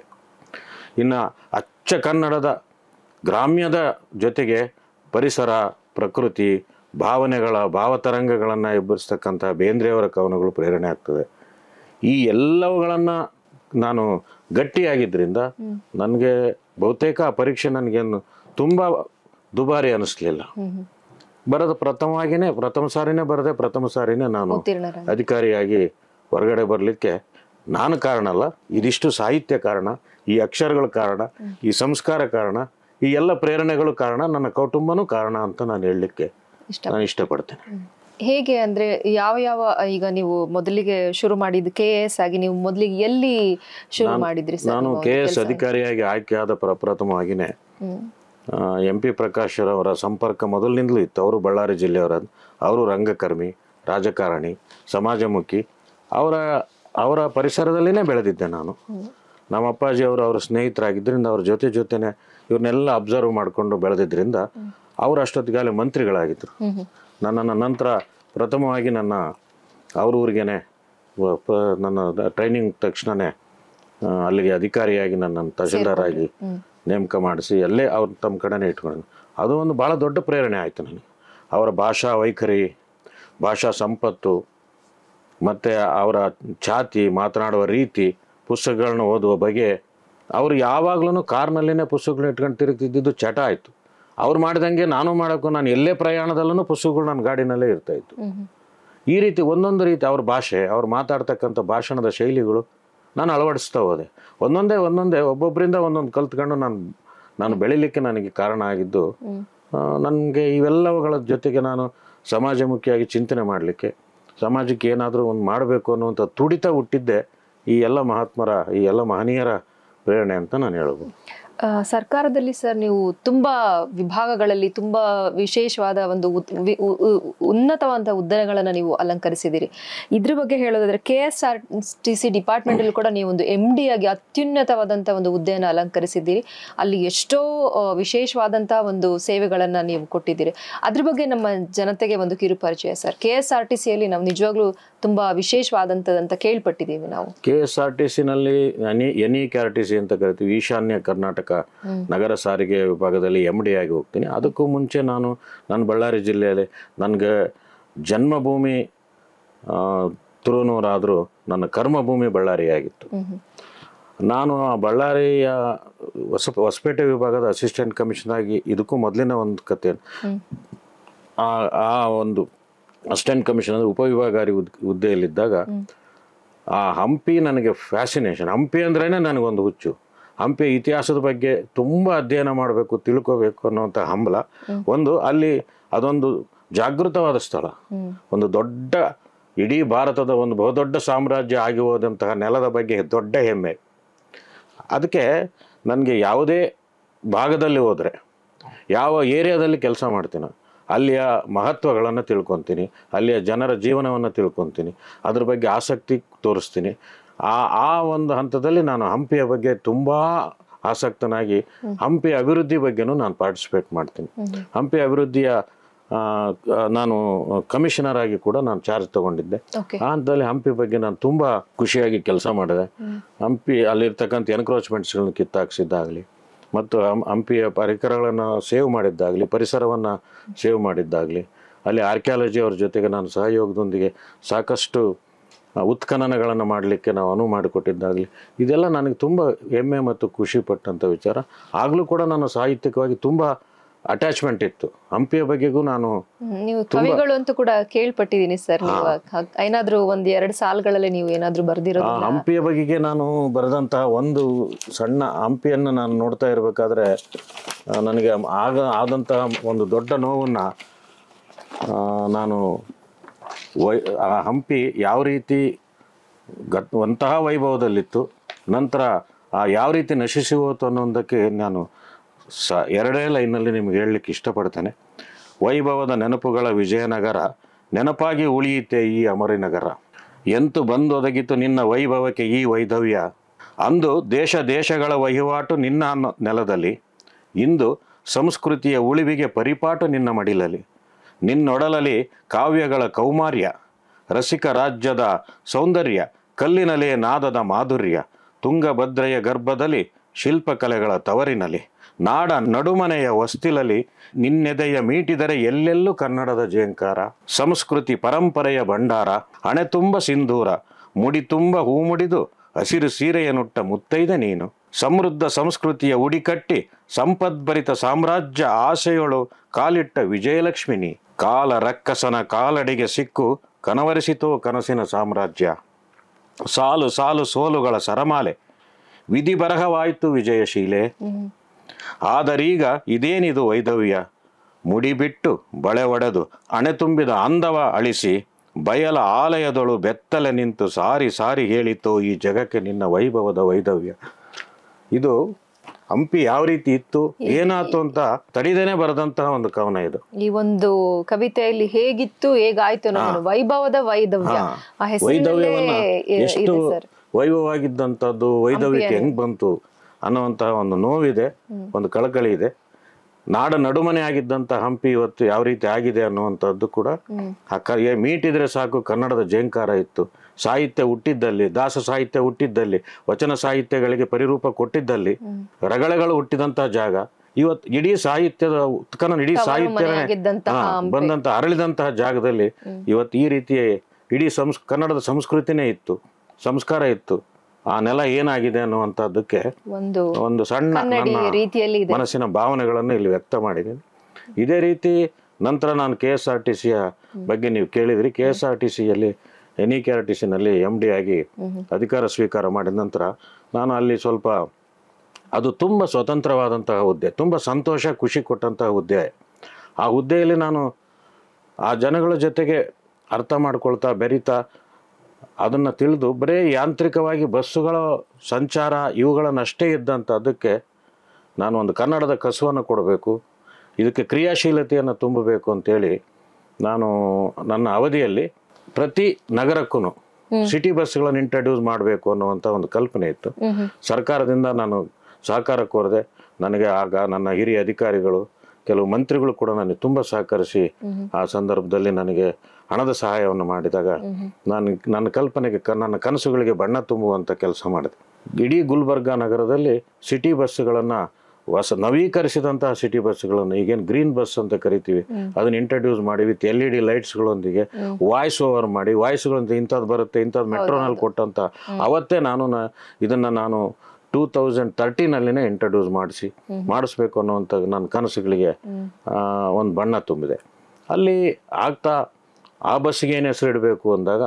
ಇನ್ನು ಅಚ್ಚ ಕನ್ನಡದ ಗ್ರಾಮ್ಯದ ಜೊತೆಗೆ ಪರಿಸರ ಪ್ರಕೃತಿ ಭಾವನೆಗಳ ಭಾವತರಂಗಗಳನ್ನು ಎಬ್ಬರಿಸ್ತಕ್ಕಂಥ ಬೇಂದ್ರೆಯವರ ಕವನಗಳು ಪ್ರೇರಣೆ ಆಗ್ತದೆ. ಈ ಎಲ್ಲವುಗಳನ್ನು ನಾನು ಗಟ್ಟಿಯಾಗಿದ್ದರಿಂದ ನನಗೆ ಬಹುತೇಕ ಆ ಪರೀಕ್ಷೆ ನನಗೇನು ತುಂಬ ದುಬಾರಿ ಅನ್ನಿಸ್ಲಿಲ್ಲ ಬರೋದು ಪ್ರಥಮವಾಗಿಯೇ ಪ್ರಥಮ ಸಾರಿನೇ ಬರದೆ ಪ್ರಥಮ ಸಾರಿನೇ ನಾನು ಅಧಿಕಾರಿಯಾಗಿ ಹೊರಗಡೆ ಬರಲಿಕ್ಕೆ ನಾನು ಕಾರಣ ಅಲ್ಲ ಇದಿಷ್ಟು ಸಾಹಿತ್ಯ ಕಾರಣ ಈ ಅಕ್ಷರಗಳ ಕಾರಣ ಈ ಸಂಸ್ಕಾರ ಕಾರಣ ಈ ಎಲ್ಲ ಪ್ರೇರಣೆಗಳು ಕಾರಣ ನನ್ನ ಕೌಟುಂಬನೂ ಕಾರಣ ಅಂತ ನಾನು ಹೇಳಲಿಕ್ಕೆ ನಾನು ಇಷ್ಟಪಡ್ತೇನೆ. ಹೇಗೆ ಅಂದ್ರೆ ಯಾವ ಯಾವ ಈಗ ನೀವು ಮೊದಲಿಗೆ ಶುರು ಮಾಡಿದ ಕೆ ಎಸ್ ಆಗಿ ನೀವು ಮೊದಲಿಗೆ ಎಲ್ಲಿ ಶುರು ಮಾಡಿದ್ರಿ ನಾನು ಕೆ ಎಸ್ ಅಧಿಕಾರಿಯಾಗಿ ಆಯ್ಕೆಯಾದ ಪ್ರಪ್ರಥಮವಾಗಿನೇ ಎಂ ಪಿ ಪ್ರಕಾಶ್ ಅವರ ಸಂಪರ್ಕ ಮೊದಲಿನಿಂದಲೂ ಇತ್ತು. ಅವರು ಬಳ್ಳಾರಿ ಜಿಲ್ಲೆಯವರ ಅವರು ರಂಗಕರ್ಮಿ ರಾಜಕಾರಣಿ ಸಮಾಜಮುಖಿ ಅವರ ಅವರ ಪರಿಸರದಲ್ಲಿನೇ ಬೆಳೆದಿದ್ದೆ ನಾನು. ನಮ್ಮ ಅಪ್ಪಾಜಿ ಅವರು ಅವರ ಸ್ನೇಹಿತರಾಗಿದ್ದರಿಂದ ಅವ್ರ ಜೊತೆ ಜೊತೆನೆ ಇವ್ರನ್ನೆಲ್ಲ ಅಬ್ಸರ್ವ್ ಮಾಡಿಕೊಂಡು ಬೆಳೆದಿದ್ದರಿಂದ ಅವರು ಅಷ್ಟೊತ್ತಿಗಾಗಲೇ ಮಂತ್ರಿಗಳಾಗಿದ್ದರು. ನನ್ನನ್ನು ನಂತರ ಪ್ರಥಮವಾಗಿ ನನ್ನ ಅವ್ರ ಊರಿಗೇನೆ ನನ್ನ ಟ್ರೈನಿಂಗ್ ತಕ್ಷಣನೇ ಅಲ್ಲಿಗೆ ಅಧಿಕಾರಿಯಾಗಿ ನನ್ನನ್ನು ತಹಶೀಲ್ದಾರ್ ಆಗಿ ನೇಮಕ ಮಾಡಿಸಿ ಅಲ್ಲೇ ಅವ್ರು ತಮ್ಮ ಕಡೆನೇ ಇಟ್ಕೊಂಡು ಅದು ಒಂದು ಭಾಳ ದೊಡ್ಡ ಪ್ರೇರಣೆ ಆಯಿತು ನನಗೆ. ಅವರ ಭಾಷಾ ವೈಖರಿ ಭಾಷಾ ಸಂಪತ್ತು ಮತ್ತು ಅವರ ಛಾತಿ ಮಾತನಾಡುವ ರೀತಿ ಪುಸ್ತಕಗಳನ್ನ ಓದುವ ಬಗೆ ಅವರು ಯಾವಾಗ್ಲೂ ಕಾರ್ನಲ್ಲಿನೇ ಪುಸ್ತಕಗಳನ್ನ ಇಟ್ಕೊಂಡು ತಿರುಗ್ತಿದ್ದಿದ್ದು ಚಟ ಆಯಿತು. ಅವ್ರು ಮಾಡಿದಂಗೆ ನಾನು ಮಾಡೋಕ್ಕೂ ನಾನು ಎಲ್ಲೇ ಪ್ರಯಾಣದಲ್ಲೂ ಪುಸ್ತಕಗಳು ನನ್ನ ಗಾಡಿನಲ್ಲೇ ಇರ್ತಾಯಿತ್ತು. ಈ ರೀತಿ ಒಂದೊಂದು ರೀತಿ ಅವ್ರ ಭಾಷೆ, ಅವ್ರು ಮಾತಾಡ್ತಕ್ಕಂಥ ಭಾಷಣದ ಶೈಲಿಗಳು ನಾನು ಅಳವಡಿಸ್ತಾ ಹೋದೆ ಒಂದೊಂದೇ ಒಂದೊಂದೇ ಒಬ್ಬೊಬ್ಬರಿಂದ ಒಂದೊಂದು ಕಲ್ತ್ಕೊಂಡು ನಾನು ನಾನು ಬೆಳಿಲಿಕ್ಕೆ ನನಗೆ ಕಾರಣ ಆಗಿದ್ದು ನನಗೆ ಇವೆಲ್ಲವುಗಳ ಜೊತೆಗೆ ನಾನು ಸಮಾಜಮುಖಿಯಾಗಿ ಚಿಂತನೆ ಮಾಡಲಿಕ್ಕೆ, ಸಮಾಜಕ್ಕೆ ಏನಾದರೂ ಒಂದು ಮಾಡಬೇಕು ಅನ್ನುವಂಥ ತುಡಿತ ಹುಟ್ಟಿದ್ದೆ ಈ ಎಲ್ಲ ಮಹಾತ್ಮರ, ಈ ಎಲ್ಲ ಮಹನೀಯರ ಪ್ರೇರಣೆ ಅಂತ ನಾನು ಹೇಳ್ಬೋದು ಸರ್ಕಾರದಲ್ಲಿ ಸರ್ ನೀವು ತುಂಬಾ ವಿಭಾಗಗಳಲ್ಲಿ ತುಂಬಾ ವಿಶೇಷವಾದ ಒಂದು ಉನ್ನತವಾದ ಹುದ್ದೆಗಳನ್ನ ನೀವು ಅಲಂಕರಿಸಿದ್ದೀರಿ. ಇದ್ರ ಬಗ್ಗೆ ಹೇಳೋದಾದ್ರೆ K S R T C department ಅಲ್ಲಿ ಕೂಡ ನೀವು ಒಂದು ಎಂ ಡಿ ಆಗಿ ಅತ್ಯುನ್ನತವಾದಂತಹ ಒಂದು ಹುದ್ದೆಯನ್ನು ಅಲಂಕರಿಸಿದ್ದೀರಿ. ಅಲ್ಲಿ ಎಷ್ಟೋ ವಿಶೇಷವಾದಂತಹ ಒಂದು ಸೇವೆಗಳನ್ನ ನೀವು ಕೊಟ್ಟಿದ್ದೀರಿ. ಅದ್ರ ಬಗ್ಗೆ ನಮ್ಮ ಜನತೆಗೆ ಒಂದು ಕಿರು ಪರಿಚಯ sir K S R T ಸಿಯಲ್ಲಿ ನಾವು ನಿಜವಾಗ್ಲೂ ತುಂಬಾ ವಿಶೇಷವಾದಂತದಂತ ಕೇಳ್ಪಟ್ಟಿದ್ದೀವಿ ನಾವು. K S R T ಸಿನಲ್ಲಿ N E K R T C ಅಂತ ಕರಿತೀವಿ. ಈಶಾನ್ಯ ಕರ್ನಾಟಕ ನಗರ ಸಾರಿಗೆ ವಿಭಾಗದಲ್ಲಿ ಎಂ ಡಿ ಆಗಿ ಹೋಗ್ತೀನಿ. ಅದಕ್ಕೂ ಮುಂಚೆ ನಾನು ನನ್ನ ಬಳ್ಳಾರಿ ಜಿಲ್ಲೆಯಲ್ಲಿ ನನಗೆ ಜನ್ಮಭೂಮಿ ತುರುನೂರಾದರೂ ನನ್ನ ಕರ್ಮಭೂಮಿ ಬಳ್ಳಾರಿ ಆಗಿತ್ತು. ಹ್ಮ್ ಹ್ಮ್. ನಾನು ಆ ಬಳ್ಳಾರಿಯ ಹೊಸ ಹೊಸಪೇಟೆ ವಿಭಾಗದ ಅಸಿಸ್ಟೆಂಟ್ ಕಮಿಷನ್ ಆಗಿ ಇದಕ್ಕೂ ಮೊದಲಿನ ಒಂದು ಕತೆ ಆ ಆ ಒಂದು ಅಸಿಸ್ಟೆಂಟ್ ಕಮಿಷನ್ ಅಂದರೆ ಉಪವಿಭಾಗಾರಿ ಹುದ್, ಹುದ್ದೆಯಲ್ಲಿದ್ದಾಗ ಆ ಹಂಪಿ ನನಗೆ ಫ್ಯಾಸಿನೇಷನ್ ಹಂಪಿ ಅಂದ್ರೇ ನನಗೊಂದು ಹುಚ್ಚು. ಹಂಪಿ ಇತಿಹಾಸದ ಬಗ್ಗೆ ತುಂಬ ಅಧ್ಯಯನ ಮಾಡಬೇಕು, ತಿಳ್ಕೋಬೇಕು ಅನ್ನೋಂಥ ಹಂಬಲ. ಒಂದು, ಅಲ್ಲಿ ಅದೊಂದು ಜಾಗೃತವಾದ ಸ್ಥಳ. ಒಂದು ದೊಡ್ಡ, ಇಡೀ ಭಾರತದ ಒಂದು ಬಹುದೊಡ್ಡ ಸಾಮ್ರಾಜ್ಯ ಆಗಿ ಹೋದಂತಹ ನೆಲದ ಬಗ್ಗೆ ದೊಡ್ಡ ಹೆಮ್ಮೆ. ಅದಕ್ಕೆ ನನಗೆ ಯಾವುದೇ ಭಾಗದಲ್ಲಿ ಹೋದರೆ, ಯಾವ ಏರಿಯಾದಲ್ಲಿ ಕೆಲಸ ಮಾಡ್ತೀನೋ, ಅಲ್ಲಿಯ ಮಹತ್ವಗಳನ್ನು ತಿಳ್ಕೊತೀನಿ, ಅಲ್ಲಿಯ ಜನರ ಜೀವನವನ್ನು ತಿಳ್ಕೊತೀನಿ, ಅದ್ರ ಬಗ್ಗೆ ಆಸಕ್ತಿ ತೋರಿಸ್ತೀನಿ. ಆ ಆ ಒಂದು ಹಂತದಲ್ಲಿ ನಾನು ಹಂಪಿಯ ಬಗ್ಗೆ ತುಂಬ ಆಸಕ್ತನಾಗಿ ಹಂಪಿ ಅಭಿವೃದ್ಧಿ ಬಗ್ಗೆನೂ ನಾನು ಪಾರ್ಟಿಸಿಪೇಟ್ ಮಾಡ್ತೀನಿ. ಹಂಪಿ ಅಭಿವೃದ್ಧಿಯ ನಾನು ಕಮಿಷನರ್ ಆಗಿ ಕೂಡ ನಾನು ಚಾರ್ಜ್ ತಗೊಂಡಿದ್ದೆ. ಆ ಹಂತದಲ್ಲಿ ಹಂಪಿ ಬಗ್ಗೆ ನಾನು ತುಂಬ ಖುಷಿಯಾಗಿ ಕೆಲಸ ಮಾಡಿದೆ. ಹಂಪಿ ಅಲ್ಲಿರ್ತಕ್ಕಂಥ ಎನ್ಕ್ರೋಚ್ಮೆಂಟ್ಸ್ಗಳನ್ನ ಕಿತ್ತಾಕ್ಸಿದ್ದಾಗಲಿ ಮತ್ತು ಹಂಪಿಯ ಪರಿಕರಗಳನ್ನು ಸೇವ್ ಮಾಡಿದ್ದಾಗಲಿ ಪರಿಸರವನ್ನು ಸೇವ್ ಮಾಡಿದ್ದಾಗಲಿ ಅಲ್ಲಿ ಆರ್ಕಿಯಾಲಜಿ ಅವ್ರ ಜೊತೆಗೆ ನಾನು ಸಹಯೋಗದೊಂದಿಗೆ ಸಾಕಷ್ಟು ಉತ್ಖನನಗಳನ್ನು ಮಾಡಲಿಕ್ಕೆ ನಾವು ಅನುವು ಮಾಡಿಕೊಟ್ಟಿದ್ದಾಗಲಿ ಇದೆಲ್ಲ ನನಗೆ ತುಂಬ ಹೆಮ್ಮೆ ಮತ್ತು ಖುಷಿ ಪಟ್ಟಂಥ ವಿಚಾರ. ಆಗಲೂ ಕೂಡ ನಾನು ಸಾಹಿತ್ಯಿಕವಾಗಿ ತುಂಬ ಅಟ್ಯಾಚ್ಮೆಂಟ್ ಇತ್ತು. ಹಂಪಿಯ ಬಗ್ಗೆಗೂ ನಾನು ನೀವು ಕವಿಗಳು ಅಂತ ಕೂಡ ಕೇಳ್ಪಟ್ಟಿದ್ದೀನಿ ಸರ್ ಏನಾದರೂ ಒಂದು ಎರಡು ಸಾಲುಗಳಲ್ಲಿ ನೀವು ಏನಾದ್ರೂ ಬರೆದಿರೋ ಹಂಪಿಯ ಬಗೆಗೆ ನಾನು ಬರೆದಂತಹ ಒಂದು ಸಣ್ಣ ಹಂಪಿಯನ್ನು ನಾನು ನೋಡ್ತಾ ಇರಬೇಕಾದ್ರೆ ನನಗೆ ಆಗ ಆದಂತಹ ಒಂದು ದೊಡ್ಡ ನೋವನ್ನು ನಾನು ವೈ, ಆ ಹಂಪಿ ಯಾವ ರೀತಿ ಗತ್, ಅಂತಹ ವೈಭವದಲ್ಲಿತ್ತು, ನಂತರ ಆ ಯಾವ ರೀತಿ ನಶಿಸಿ ಹೋತು ಅನ್ನೋದಕ್ಕೆ ನಾನು ಸ, ಎರಡೇ ಲೈನಲ್ಲಿ ನಿಮ್ಗೆ ಹೇಳಲಿಕ್ಕೆ ಇಷ್ಟಪಡ್ತೇನೆ. ವೈಭವದ ನೆನಪುಗಳ ವಿಜಯನಗರ, ನೆನಪಾಗಿ ಉಳಿಯುತ್ತೆ ಈ ಅಮರಿನಗರ. ಎಂತು ಬಂದೊದಗಿತು ನಿನ್ನ ವೈಭವಕ್ಕೆ ಈ ವೈಧವ್ಯ. ಅಂದು ದೇಶ ದೇಶಗಳ ವಹಿವಾಟು ನಿನ್ನ ನೆಲದಲ್ಲಿ. ಇಂದು ಸಂಸ್ಕೃತಿಯ ಉಳಿವಿಗೆ ಪರಿಪಾಟು ನಿನ್ನ ಮಡಿಲಲ್ಲಿ. ನಿನ್ನೊಡಲಲ್ಲಿ ಕಾವ್ಯಗಳ ಕೌಮಾರ್ಯ, ರಸಿಕ ರಾಜ್ಯದ ಸೌಂದರ್ಯ ಕಲ್ಲಿನಲೇ ನಾದದ ಮಾಧುರ್ಯ, ತುಂಗಭದ್ರೆಯ ಗರ್ಭದಲ್ಲಿ ಶಿಲ್ಪಕಲೆಗಳ ತವರಿನಲ್ಲಿ, ನಾಡ ನಡುಮನೆಯ ಹೊಸ್ತಿಲಲ್ಲಿ ನಿನ್ನೆದೆಯ ಮೀಟಿದರೆ ಎಲ್ಲೆಲ್ಲೂ ಕನ್ನಡದ ಜಯಂಕಾರ, ಸಂಸ್ಕೃತಿ ಪರಂಪರೆಯ ಭಂಡಾರ ಹಣೆ ತುಂಬ ಸಿಂಧೂರ, ಮುಡಿ ತುಂಬ ಹೂ ಮುಡಿದು ಹಸಿರು ಸೀರೆಯನ್ನುಟ್ಟ ಮುತ್ತೈದೆ ನೀನು. ಸಮೃದ್ಧ ಸಂಸ್ಕೃತಿಯ ಉಡಿಕಟ್ಟಿ ಸಂಪದ್ಭರಿತ ಸಾಮ್ರಾಜ್ಯ ಆಸೆಯೊಳು ಕಾಲಿಟ್ಟ ವಿಜಯಲಕ್ಷ್ಮಿ ನೀ. ಕಾಲ ರಕ್ಕಸನ ಕಾಲಡಿಗೆ ಸಿಕ್ಕು ಕನವರಿಸಿತೋ ಕನಸಿನ ಸಾಮ್ರಾಜ್ಯ. ಸಾಲು ಸಾಲು ಸೋಲುಗಳ ಸರಮಾಲೆ. ವಿಧಿ ಬರಹವಾಯಿತು ವಿಜಯಶೀಲೆ. ಆದರೀಗ ಇದೇನಿದು ವೈಧವ್ಯ? ಮುಡಿಬಿಟ್ಟು ಬಳೆ ಒಡೆದು ಅಣೆ ತುಂಬಿದ ಅಂದವ ಅಳಿಸಿ ಬಯಲ ಆಲಯದೊಳು ಬೆತ್ತಲೆ ನಿಂತು ಸಾರಿ ಸಾರಿ ಹೇಳಿತು ಈ ಜಗಕ್ಕೆ ನಿನ್ನ ವೈಭವದ ವೈಧವ್ಯ. ಇದು ಹಂಪಿ ಯಾವ ರೀತಿ ಇತ್ತು ಏನಾಯ್ತು ಅಂತ ತಡಿದೇನೆ ಬರದಂತಹ ಒಂದು ಕವನ ಇದು. ಈ ಒಂದು ಕವಿತೆಯಲ್ಲಿ ಹೇಗಿತ್ತು ಹೇಗಾಯ್ತು ಅನ್ನೋದು ವೈಭವದ ವೈದವ್ಯ. ಆ ವೈಧವ್ಯವನ್ನ ಎಷ್ಟು ವೈಭವವಾಗಿದ್ದಂಥದ್ದು ಹೆಂಗ್ ಬಂತು ಅನ್ನುವಂತಹ ಒಂದು ನೋವಿದೆ ಒಂದು ಕಳಕಳಿ ಇದೆ. ನಾಡ ನಡುಮನೆ ಆಗಿದ್ದಂತ ಹಂಪಿ ಇವತ್ತು ಯಾವ ರೀತಿ ಆಗಿದೆ ಅನ್ನುವಂಥದ್ದು ಕೂಡ ಆ ಕ- ಮೀಟಿದ್ರೆ ಸಾಕು ಕನ್ನಡದ ಜೇಂಕಾರ ಇತ್ತು. ಸಾಹಿತ್ಯ ಹುಟ್ಟಿದ್ದಲ್ಲಿ ದಾಸ ಸಾಹಿತ್ಯ ಹುಟ್ಟಿದ್ದಲ್ಲಿ ವಚನ ಸಾಹಿತ್ಯಗಳಿಗೆ ಪರಿರೂಪ ಕೊಟ್ಟಿದ್ದಲ್ಲಿ ರಗಳೆಗಳು ಹುಟ್ಟಿದಂತಹ ಜಾಗ. ಇವತ್ತು ಇಡೀ ಸಾಹಿತ್ಯದ ಉತ್ಕನ ಇಡೀ ಸಾಹಿತ್ಯ ಬಂದಂತ ಅರಳಿದಂತಹ ಜಾಗದಲ್ಲಿ ಇವತ್ತು ಈ ರೀತಿಯ ಇಡೀ ಸಂಸ್ ಕನ್ನಡದ ಸಂಸ್ಕೃತಿನೇ ಇತ್ತು ಸಂಸ್ಕಾರ ಇತ್ತು. ಆ ನೆಲ ಏನಾಗಿದೆ ಅನ್ನುವಂಥದ್ದಕ್ಕೆ ಒಂದು ಒಂದು ಸಣ್ಣ ನನ್ನ ಮನಸ್ಸಿನ ಭಾವನೆಗಳನ್ನು ಇಲ್ಲಿ ವ್ಯಕ್ತ ಮಾಡಿದ್ದೀನಿ. ಇದೇ ರೀತಿ ನಂತರ ನಾನು ಕೆ ಎಸ್ ಆರ್ ಟಿ ಸಿಯ ಬಗ್ಗೆ ನೀವು ಕೇಳಿದ್ರಿ. ಕೆ ಎಸ್ ಆರ್ ಟಿ ಸಿಯಲ್ಲಿ N E K R T ಸಿನಲ್ಲಿ M D ಆಗಿ ಅಧಿಕಾರ ಸ್ವೀಕಾರ ಮಾಡಿದ ನಂತರ ನಾನು ಅಲ್ಲಿ ಸ್ವಲ್ಪ ಅದು ತುಂಬ ಸ್ವತಂತ್ರವಾದಂತಹ ಹುದ್ದೆ ತುಂಬ ಸಂತೋಷ ಖುಷಿ ಕೊಟ್ಟಂತಹ ಹುದ್ದೆ. ಆ ಹುದ್ದೆಯಲ್ಲಿ ನಾನು ಆ ಜನಗಳ ಜೊತೆಗೆ ಅರ್ಥ ಮಾಡ್ಕೊಳ್ತಾ ಬೆರಿತಾ ಅದನ್ನು ತಿಳಿದು ಬರೀ ಯಾಂತ್ರಿಕವಾಗಿ ಬಸ್ಸುಗಳ ಸಂಚಾರ ಇವುಗಳನ್ನಷ್ಟೇ ಇದ್ದಂಥದ್ದಕ್ಕೆ ನಾನು ಒಂದು ಕನ್ನಡದ ಕಸುವನ್ನು ಕೊಡಬೇಕು. ಇದಕ್ಕೆ ಕ್ರಿಯಾಶೀಲತೆಯನ್ನು ತುಂಬಬೇಕು ಅಂತೇಳಿ ನಾನು ನನ್ನ ಅವಧಿಯಲ್ಲಿ ಪ್ರತಿ ನಗರಕ್ಕೂ ಸಿಟಿ ಬಸ್ಗಳನ್ನು ಇಂಟ್ರಡ್ಯೂಸ್ ಮಾಡಬೇಕು ಅನ್ನುವಂಥ ಒಂದು ಕಲ್ಪನೆ ಇತ್ತು. ಸರ್ಕಾರದಿಂದ ನಾನು ಸಹಕಾರ ಕೋರದೆ ನನಗೆ ಆಗ ನನ್ನ ಹಿರಿಯ ಅಧಿಕಾರಿಗಳು ಕೆಲವು ಮಂತ್ರಿಗಳು ಕೂಡ ನನಗೆ ತುಂಬ ಸಹಕರಿಸಿ ಆ ಸಂದರ್ಭದಲ್ಲಿ ನನಗೆ ಹಣದ ಸಹಾಯವನ್ನು ಮಾಡಿದಾಗ ನಾನು ನನ್ನ ಕಲ್ಪನೆಗೆ ಕ- ನನ್ನ ಕನಸುಗಳಿಗೆ ಬಣ್ಣ ತುಂಬುವಂಥ ಕೆಲಸ ಮಾಡಿದೆ. ಇಡೀ ಗುಲ್ಬರ್ಗಾ ನಗರದಲ್ಲಿ ಸಿಟಿ ಬಸ್ಗಳನ್ನು ಹೊಸ ನವೀಕರಿಸಿದಂತಹ ಸಿಟಿ ಬಸ್ಸುಗಳನ್ನು ಈಗೇನು ಗ್ರೀನ್ ಬಸ್ ಅಂತ ಕರಿತೀವಿ ಅದನ್ನು ಇಂಟ್ರಡ್ಯೂಸ್ ಮಾಡಿ ವಿತ್ ಎಲ್ ಇ ಡಿ ಲೈಟ್ಸ್ಗಳೊಂದಿಗೆ ವಾಯ್ಸ್ ಓವರ್ ಮಾಡಿ ವಾಯ್ಸ್ಗಳಂತ ಇಂಥದ್ದು ಬರುತ್ತೆ ಇಂಥದ್ದು ಮೆಟ್ರೋನಲ್ಲಿ ಕೊಟ್ಟಂತ ಅವತ್ತೇ ನಾನು ನ- ಇದನ್ನ ನಾನು ಟೂ ತೌಸಂಡ್ ತರ್ಟೀನಲ್ಲಿನೇ ಇಂಟ್ರಡ್ಯೂಸ್ ಮಾಡಿಸಿ ಮಾಡಿಸ್ಬೇಕು ಅನ್ನುವಂಥ ನನ್ನ ಕನಸುಗಳಿಗೆ ಒಂದು ಬಣ್ಣ ತುಂಬಿದೆ. ಅಲ್ಲಿ ಆಗ್ತಾ ಆ ಬಸ್ಸಿಗೆ ಏನು ಹೆಸರು ಇಡಬೇಕು ಅಂದಾಗ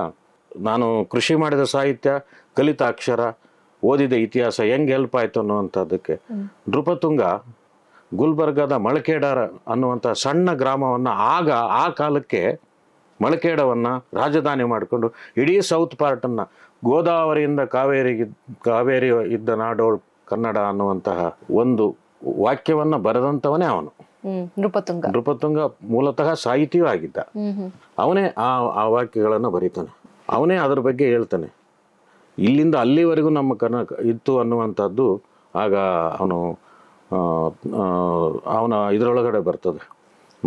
ನಾನು ಕೃಷಿ ಮಾಡಿದ ಸಾಹಿತ್ಯ ಕಲಿತ ಅಕ್ಷರ ಓದಿದ ಇತಿಹಾಸ ಹೆಂಗೆ ಹೆಲ್ಪ್ ಆಯಿತು ಅನ್ನುವಂಥದ್ದಕ್ಕೆ ನೃಪತುಂಗ ಗುಲ್ಬರ್ಗದ ಮಳಕೇಡಾರ ಅನ್ನುವಂಥ ಸಣ್ಣ ಗ್ರಾಮವನ್ನು ಆಗ ಆ ಕಾಲಕ್ಕೆ ಮಳಕೇಡವನ್ನು ರಾಜಧಾನಿ ಮಾಡಿಕೊಂಡು ಇಡೀ ಸೌತ್ ಪಾರ್ಟನ್ನು ಗೋದಾವರಿಯಿಂದ ಕಾವೇರಿಗೆ ಕಾವೇರಿ ಇದ್ದ ನಾಡೋಳು ಕನ್ನಡ ಅನ್ನುವಂತಹ ಒಂದು ವಾಕ್ಯವನ್ನು ಬರೆದಂಥವನೇ ಅವನು. ನೃಪತುಂಗ. ನೃಪತುಂಗ ಮೂಲತಃ ಸಾಹಿತಿಯೂ ಆಗಿದ್ದ. ಅವನೇ ಆ ಆ ವಾಕ್ಯಗಳನ್ನು ಬರೀತಾನೆ. ಅವನೇ ಅದರ ಬಗ್ಗೆ ಹೇಳ್ತಾನೆ. ಇಲ್ಲಿಂದ ಅಲ್ಲಿವರೆಗೂ ನಮ್ಮ ಕರ್ನಾಟಕ ಇತ್ತು ಅನ್ನುವಂಥದ್ದು ಆಗ ಅವನು ಅವನ ಇದರೊಳಗಡೆ ಬರ್ತದೆ.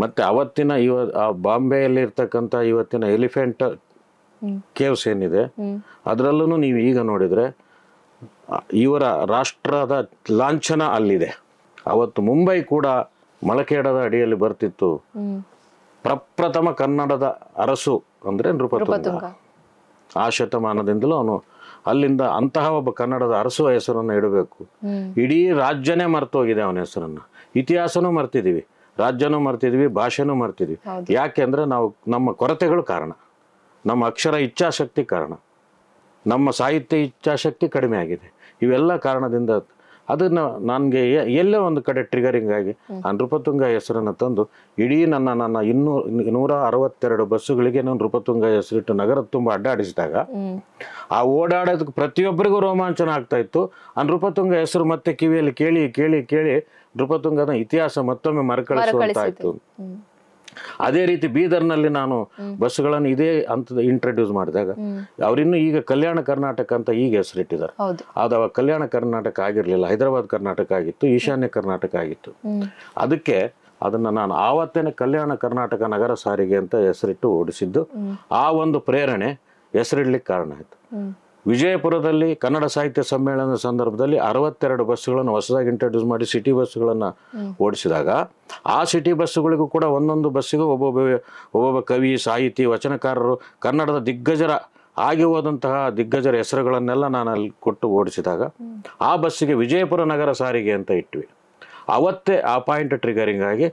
ಮತ್ತು ಅವತ್ತಿನ ಇವ ಆ ಬಾಂಬೆಯಲ್ಲಿ ಇರ್ತಕ್ಕಂಥ ಇವತ್ತಿನ ಎಲಿಫೆಂಟ್ ಕೇವ್ಸ್ ಏನಿದೆ ಅದರಲ್ಲೂ ನೀವು ಈಗ ನೋಡಿದರೆ ಇವರ ರಾಷ್ಟ್ರದ ಲಾಂಛನ ಅಲ್ಲಿದೆ. ಅವತ್ತು ಮುಂಬೈ ಕೂಡ ಮಳಕೇಡದ ಅಡಿಯಲ್ಲಿ ಬರ್ತಿತ್ತು. ಪ್ರಪ್ರಥಮ ಕನ್ನಡದ ಅರಸು ಅಂದರೆ ನೃಪತುಂಗ. ಆ ಶತಮಾನದಿಂದಲೂ ಅವನು ಅಲ್ಲಿಂದ ಅಂತಹ ಒಬ್ಬ ಕನ್ನಡದ ಅರಸು ಹೆಸರನ್ನು ಇಡಬೇಕು. ಇಡೀ ರಾಜ್ಯನೇ ಮರ್ತೋಗಿದೆ ಅವನ ಹೆಸರನ್ನು. ಇತಿಹಾಸನೂ ಮರ್ತಿದ್ದೀವಿ ರಾಜ್ಯನೂ ಮರ್ತಿದ್ವಿ ಭಾಷೆನೂ ಮರ್ತಿದ್ವಿ. ಯಾಕೆಂದ್ರೆ ನಾವು ನಮ್ಮ ಕೊರತೆಗಳು ಕಾರಣ. ನಮ್ಮ ಅಕ್ಷರ ಇಚ್ಛಾಶಕ್ತಿ ಕಾರಣ. ನಮ್ಮ ಸಾಹಿತ್ಯ ಇಚ್ಛಾಶಕ್ತಿ ಕಡಿಮೆ ಆಗಿದೆ. ಇವೆಲ್ಲ ಕಾರಣದಿಂದ ಅದನ್ನು ನನಗೆ ಎಲ್ಲೇ ಒಂದು ಕಡೆ ಟ್ರಿಗರಿಂಗ್ ಆಗಿ ಆ ನೃಪತುಂಗ ಹೆಸರನ್ನು ತಂದು ಇಡೀ ನನ್ನ ನನ್ನ ಇನ್ನೂ ನೂರ ಅರವತ್ತೆರಡು ಬಸ್ಸುಗಳಿಗೆ ನಾನು ನೃಪತುಂಗ ಹೆಸರಿಟ್ಟು ನಗರ ತುಂಬ ಅಡ್ಡಾಡಿಸಿದಾಗ ಆ ಓಡಾಡೋದಕ್ಕೆ ಪ್ರತಿಯೊಬ್ಬರಿಗೂ ರೋಮಾಂಚನ ಆಗ್ತಾ ಇತ್ತು. ಆ ನೃಪತುಂಗ ಹೆಸರು ಮತ್ತೆ ಕಿವಿಯಲ್ಲಿ ಕೇಳಿ ಕೇಳಿ ಕೇಳಿ ನೃಪತುಂಗನ ಇತಿಹಾಸ ಮತ್ತೊಮ್ಮೆ ಮರುಕಳಿಸುವಂತಾಯಿತು. ಅದೇ ರೀತಿ ಬೀದರ್ನಲ್ಲಿ ನಾನು ಬಸ್ಗಳನ್ನು ಇದೇ ಅಂತ ಇಂಟ್ರಡ್ಯೂಸ್ ಮಾಡಿದಾಗ ಅವರಿನ್ನು ಈಗ ಕಲ್ಯಾಣ ಕರ್ನಾಟಕ ಅಂತ ಈಗ ಹೆಸರಿಟ್ಟಿದ್ದಾರೆ. ಹೌದು. ಅದು ಅವಾಗ ಕಲ್ಯಾಣ ಕರ್ನಾಟಕ ಆಗಿರಲಿಲ್ಲ ಹೈದರಾಬಾದ್ ಕರ್ನಾಟಕ ಆಗಿತ್ತು ಈಶಾನ್ಯ ಕರ್ನಾಟಕ ಆಗಿತ್ತು. ಅದಕ್ಕೆ ಅದನ್ನು ನಾನು ಆವತ್ತೇನೆ ಕಲ್ಯಾಣ ಕರ್ನಾಟಕ ನಗರ ಸಾರಿಗೆ ಅಂತ ಹೆಸರಿಟ್ಟು ಓಡಿಸಿದ್ದು ಆ ಒಂದು ಪ್ರೇರಣೆ ಹೆಸರಿಡ್ಲಿಕ್ಕೆ ಕಾರಣ ಆಯಿತು. ವಿಜಯಪುರದಲ್ಲಿ ಕನ್ನಡ ಸಾಹಿತ್ಯ ಸಮ್ಮೇಳನದ ಸಂದರ್ಭದಲ್ಲಿ ಅರವತ್ತೆರಡು ಬಸ್ಸುಗಳನ್ನು ಹೊಸದಾಗಿ ಇಂಟ್ರಡ್ಯೂಸ್ ಮಾಡಿ ಸಿಟಿ ಬಸ್ಸುಗಳನ್ನು ಓಡಿಸಿದಾಗ, ಆ ಸಿಟಿ ಬಸ್ಸುಗಳಿಗೂ ಕೂಡ ಒಂದೊಂದು ಬಸ್ಸಿಗೂ ಒಬ್ಬೊಬ್ಬ ಒಬ್ಬೊಬ್ಬ ಕವಿ, ಸಾಹಿತಿ, ವಚನಕಾರರು ಕನ್ನಡದ ದಿಗ್ಗಜರ ಆಗಿ ಹೋದಂತಹ ದಿಗ್ಗಜರ ಹೆಸರುಗಳನ್ನೆಲ್ಲ ನಾನು ಅಲ್ಲಿ ಕೊಟ್ಟು ಓಡಿಸಿದಾಗ, ಆ ಬಸ್ಸಿಗೆ ವಿಜಯಪುರ ನಗರ ಸಾರಿಗೆ ಅಂತ ಇಟ್ವಿ. ಅವತ್ತೇ ಆ ಪಾಯಿಂಟ್ ಟ್ರಿಗರಿಂಗ್ ಆಗಿ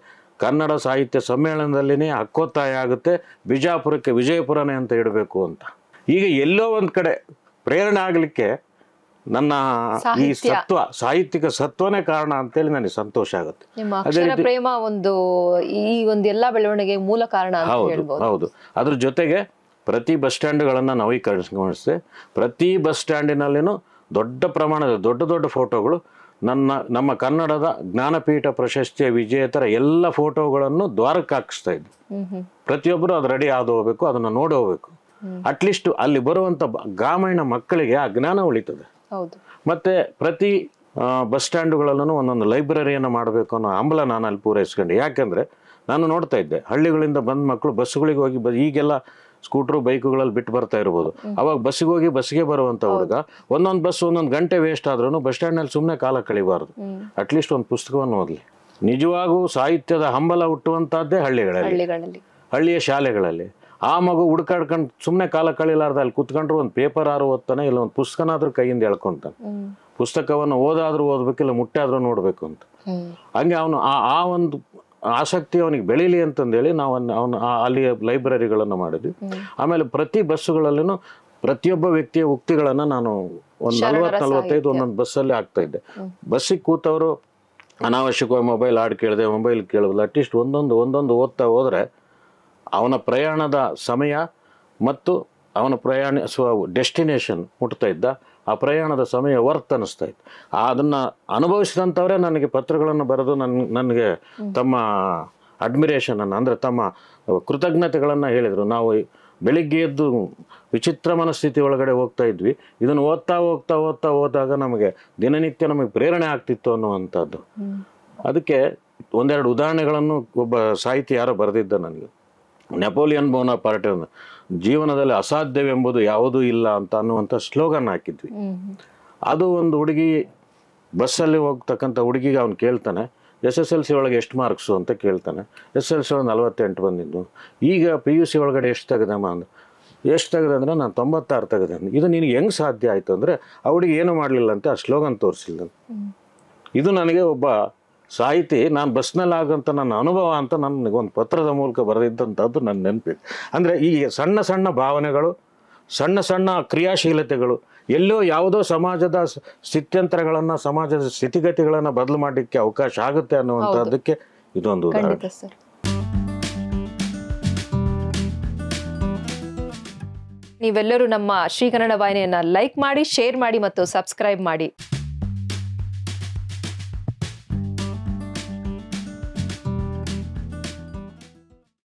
ಕನ್ನಡ ಸಾಹಿತ್ಯ ಸಮ್ಮೇಳನದಲ್ಲಿನೇ ಹಕ್ಕೊತ್ತಾಯ ಆಗುತ್ತೆ, ಬಿಜಾಪುರಕ್ಕೆ ವಿಜಯಪುರನೇ ಅಂತ ಇಡಬೇಕು ಅಂತ. ಈಗ ಎಲ್ಲೋ ಒಂದು ಕಡೆ ಪ್ರೇರಣೆ ಆಗಲಿಕ್ಕೆ ನನ್ನ ಈ ಸತ್ವ ಸಾಹಿತ್ಯಿಕ ಸತ್ವನೇ ಕಾರಣ ಅಂತೇಳಿ ನನಗೆ ಸಂತೋಷ ಆಗುತ್ತೆ. ಅಕ್ಷರ ಪ್ರೇಮ ಒಂದು ಈ ಒಂದು ಎಲ್ಲ ಬೆಳವಣಿಗೆ ಮೂಲ ಕಾರಣ ಹೌದು ಹೌದು. ಅದ್ರ ಜೊತೆಗೆ ಪ್ರತಿ ಬಸ್ ಸ್ಟ್ಯಾಂಡ್ಗಳನ್ನು ನವೀಕರಿಸಿದೆ ಪ್ರತಿ ಬಸ್ ಸ್ಟ್ಯಾಂಡಿನಲ್ಲಿನೂ ದೊಡ್ಡ ಪ್ರಮಾಣದ ದೊಡ್ಡ ದೊಡ್ಡ ಫೋಟೋಗಳು ನನ್ನ ನಮ್ಮ ಕನ್ನಡದ ಜ್ಞಾನಪೀಠ ಪ್ರಶಸ್ತಿಯ ವಿಜೇತರ ಎಲ್ಲ ಫೋಟೋಗಳನ್ನು ದ್ವಾರಕ್ಕೆ ಹಾಕಿಸ್ತಾ ಹ್ಮ್ ಪ್ರತಿಯೊಬ್ಬರು ಅದು ರೆಡಿ ಆದ ಹೋಗ್ಬೇಕು ಅದನ್ನು ನೋಡಿ ಹೋಗ್ಬೇಕು. ಅಟ್ಲೀಸ್ಟ್ ಅಲ್ಲಿ ಬರುವಂತ ಗ್ರಾಮೀಣ ಮಕ್ಕಳಿಗೆ ಅಜ್ಞಾನ ಜ್ಞಾನ ಉಳಿತದೆ. ಮತ್ತೆ ಪ್ರತಿ ಬಸ್ ಸ್ಟ್ಯಾಂಡುಗಳಲ್ಲೂ ಒಂದೊಂದು ಲೈಬ್ರರಿಯನ್ನು ಮಾಡಬೇಕು ಅನ್ನೋ ಹಂಬಲ ನಾನು ಅಲ್ಲಿ ಪೂರೈಸ್ಕೊಂಡೆ. ಯಾಕೆಂದರೆ ನಾನು ನೋಡ್ತಾ ಇದ್ದೆ ಹಳ್ಳಿಗಳಿಂದ ಬಂದ ಮಕ್ಕಳು ಬಸ್ಗಳಿಗೆ ಹೋಗಿ ಬ ಈಗೆಲ್ಲ ಸ್ಕೂಟ್ರು ಬೈಕುಗಳಲ್ಲಿ ಬಿಟ್ಟು ಬರ್ತಾ ಇರ್ಬೋದು. ಅವಾಗ ಬಸ್ಸಿಗೆ ಹೋಗಿ ಬಸ್ಗೆ ಬರುವಂಥ ಹುಡುಗ ಒಂದೊಂದು ಬಸ್ ಒಂದೊಂದು ಗಂಟೆ ವೇಸ್ಟ್ ಆದ್ರೂ ಬಸ್ ಸ್ಟ್ಯಾಂಡ್ನಲ್ಲಿ ಸುಮ್ಮನೆ ಕಾಲ ಕಳಿಬಾರ್ದು. ಅಟ್ಲೀಸ್ಟ್ ಒಂದು ಪುಸ್ತಕವನ್ನು ಓದಲಿ. ನಿಜವಾಗೂ ಸಾಹಿತ್ಯದ ಹಂಬಲ ಹುಟ್ಟುವಂಥದ್ದೇ ಹಳ್ಳಿಗಳಲ್ಲಿ. ಹಳ್ಳಿಯ ಶಾಲೆಗಳಲ್ಲಿ. ಆ ಮಗು ಹುಡ್ಕಾಡ್ಕೊಂಡು ಸುಮ್ಮನೆ ಕಾಲ ಕಳಿಲಾರ್ದ ಅಲ್ಲಿ ಕುತ್ಕೊಂಡ್ರು ಒಂದು ಪೇಪರ್ ಆರು ಓದ್ತಾನೆ ಇಲ್ಲ ಒಂದು ಪುಸ್ತಕನಾದ್ರೂ ಕೈಯಿಂದ ಎಳ್ಕೊಂತಾನೆ. ಪುಸ್ತಕವನ್ನು ಓದಾದ್ರೂ ಓದಬೇಕಿಲ್ಲ ಮುಟ್ಟಾದ್ರೂ ನೋಡಬೇಕು ಅಂತ. ಹಂಗೆ ಅವನು ಆ ಆ ಒಂದು ಆಸಕ್ತಿ ಅವನಿಗೆ ಬೆಳೀಲಿ ಅಂತಂದೇಳಿ ನಾವು ಅವನು ಅಲ್ಲಿ ಲೈಬ್ರರಿಗಳನ್ನು ಮಾಡಿದ್ವಿ. ಆಮೇಲೆ ಪ್ರತಿ ಬಸ್ಸುಗಳಲ್ಲೂ ಪ್ರತಿಯೊಬ್ಬ ವ್ಯಕ್ತಿಯ ಉಕ್ತಿಗಳನ್ನು ನಾನು ಒಂದು ನಲ್ವತ್ತು ನಲ್ವತ್ತೈದು ಒಂದೊಂದು ಬಸ್ಸಲ್ಲಿ ಆಗ್ತಾ ಇದ್ದೆ. ಬಸ್ಸಿಗೆ ಕೂತವರು ಅನಾವಶ್ಯಕವಾಗಿ ಮೊಬೈಲ್ ಹಾಡು ಕೇಳಿದೆ ಮೊಬೈಲ್ ಕೇಳೋದಿಲ್ಲ ಅಟ್ಲೀಸ್ಟ್ ಒಂದೊಂದು ಒಂದೊಂದು ಓದ್ತಾ ಹೋದರೆ ಅವನ ಪ್ರಯಾಣದ ಸಮಯ ಮತ್ತು ಅವನ ಪ್ರಯಾಣಿಸುವ ಡೆಸ್ಟಿನೇಷನ್ ಮುಟ್ತಾ ಇದ್ದ ಆ ಪ್ರಯಾಣದ ಸಮಯ ವರ್ತ್ ಅನ್ನಿಸ್ತಾ ಇತ್ತು. ಅದನ್ನು ಅನುಭವಿಸಿದಂಥವರೇ ನನಗೆ ಪತ್ರಗಳನ್ನು ಬರೆದು ನನ್ನ ನನಗೆ ತಮ್ಮ ಅಡ್ಮಿರೇಷನನ್ನು ಅಂದರೆ ತಮ್ಮ ಕೃತಜ್ಞತೆಗಳನ್ನು ಹೇಳಿದರು. ನಾವು ಬೆಳಿಗ್ಗೆ ಎದ್ದು ವಿಚಿತ್ರ ಮನಸ್ಥಿತಿ ಒಳಗಡೆ ಹೋಗ್ತಾ ಇದ್ವಿ. ಇದನ್ನು ಓದ್ತಾ ಹೋಗ್ತಾ ಓದ್ತಾ ಹೋದಾಗ ನಮಗೆ ದಿನನಿತ್ಯ ನಮಗೆ ಪ್ರೇರಣೆ ಆಗ್ತಿತ್ತು ಅನ್ನುವಂಥದ್ದು. ಅದಕ್ಕೆ ಒಂದೆರಡು ಉದಾಹರಣೆಗಳನ್ನು ಒಬ್ಬ ಸಾಹಿತಿ ಯಾರೋ ಬರೆದಿದ್ದ ನನಗೆ. ನೆಪೋಲಿಯನ್ ಬೋನ ಪಾರ್ಟಿ ಒಂದು ಜೀವನದಲ್ಲಿ ಅಸಾಧ್ಯವೆಂಬುದು ಯಾವುದೂ ಇಲ್ಲ ಅಂತ ಅನ್ನುವಂಥ ಸ್ಲೋಗನ್ ಹಾಕಿದ್ವಿ. ಅದು ಒಂದು ಹುಡುಗಿ ಬಸ್ಸಲ್ಲಿ ಹೋಗ್ತಕ್ಕಂಥ ಹುಡುಗಿಗೆ ಅವ್ನು ಕೇಳ್ತಾನೆ, ಎಸ್ ಎಸ್ ಎಲ್ ಸಿ ಒಳಗೆ ಎಷ್ಟು ಮಾರ್ಕ್ಸು ಅಂತ ಕೇಳ್ತಾನೆ, ಎಸ್ ಎಲ್ ಸಿ ಒಳಗೆ ನಲವತ್ತೆಂಟು ಬಂದಿದ್ದು, ಈಗ ಪಿ ಯು ಸಿ ಒಳಗಡೆ ಎಷ್ಟು ತೆಗೆದಮ್ಮ ಅಂದ, ಎಷ್ಟು ತೆಗೆದೆ ಅಂದರೆ ನಾನು ತೊಂಬತ್ತಾರು ತೆಗೆದೆ ಇದು ನಿನಗೆ ಹೆಂಗೆ ಸಾಧ್ಯ ಆಯಿತು ಅಂದರೆ ಅವಳಿಗೆ ಏನು ಮಾಡಲಿಲ್ಲ ಅಂತ ಆ ಸ್ಲೋಗನ್ ತೋರಿಸಿಲ್ಲ ಇದು ನನಗೆ ಒಬ್ಬ ಸಾಹಿತಿ ನಾನು ಬಸ್ನಲ್ಲಿ ಆಗಂತ ನನ್ನ ಅನುಭವ ಅಂತ ನನಗೆ ಒಂದು ಪತ್ರದ ಮೂಲಕ ಬರೆದಿದ್ದಂಥದ್ದು ನನ್ನ ನೆನಪಿದೆ. ಅಂದರೆ ಈ ಸಣ್ಣ ಸಣ್ಣ ಭಾವನೆಗಳು ಸಣ್ಣ ಸಣ್ಣ ಕ್ರಿಯಾಶೀಲತೆಗಳು ಎಲ್ಲೋ ಯಾವುದೋ ಸಮಾಜದ ಸ್ಥಿತ್ಯಂತರಗಳನ್ನು ಸಮಾಜದ ಸ್ಥಿತಿಗತಿಗಳನ್ನು ಬದಲು ಮಾಡಲಿಕ್ಕೆ ಅವಕಾಶ ಆಗುತ್ತೆ ಅನ್ನುವಂಥದ್ದಕ್ಕೆ ಇದೊಂದು ಉದಾಹರಣೆ. ನೀವೆಲ್ಲರೂ ನಮ್ಮ ಶ್ರೀ ವಾಹಿನಿಯನ್ನ ಲೈಕ್ ಮಾಡಿ ಶೇರ್ ಮಾಡಿ ಮತ್ತು ಸಬ್ಸ್ಕ್ರೈಬ್ ಮಾಡಿ.